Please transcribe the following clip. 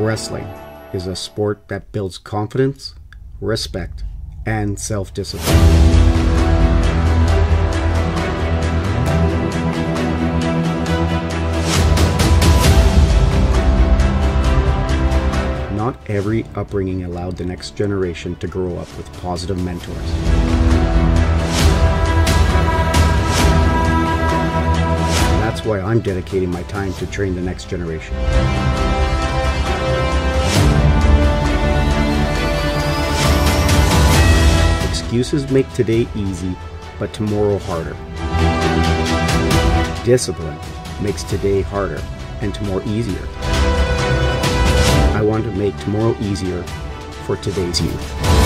Wrestling is a sport that builds confidence, respect, and self discipline. Not every upbringing allowed the next generation to grow up with positive mentors. That's why I'm dedicating my time to train the next generation. Excuses make today easy, but tomorrow harder. Discipline makes today harder and tomorrow easier. I want to make tomorrow easier for today's youth.